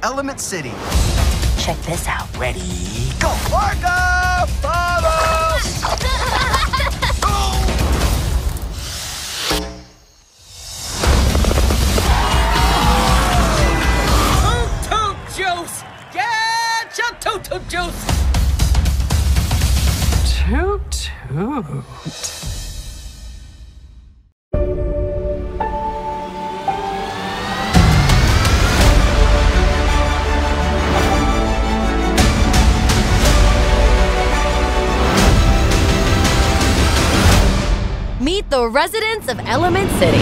to Element City. Check this out. Ready? Go! Orca! Vamos! Toot toot juice! Get your toot toot juice! Toot toot. Meet the residents of Element City.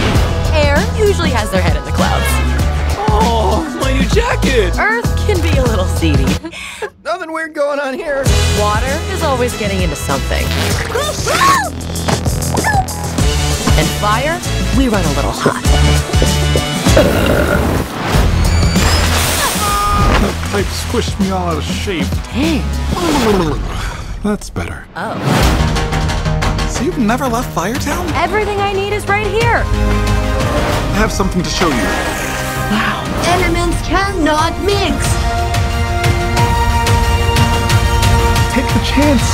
Air usually has their head in the clouds. Oh, my new jacket! Earth can be a little seedy. Nothing weird going on here. Water is always getting into something. And fire, we run a little hot. That pipe squished me all out of shape. Dang. That's better. Oh. So you've never left Firetown? Everything I need is right here. I have something to show you. Wow. Elements cannot mix. Take the chance.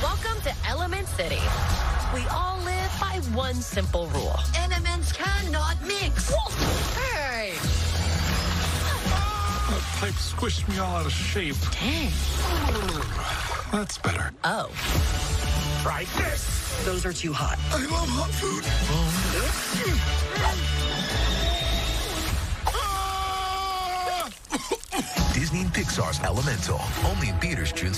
Welcome to Element City. We all live by one simple rule. Elements cannot That pipe squished me all out of shape. Dang. Mm, that's better. Oh. Try this. Those are too hot. I love hot food. Disney and Pixar's Elemental. Only in theaters June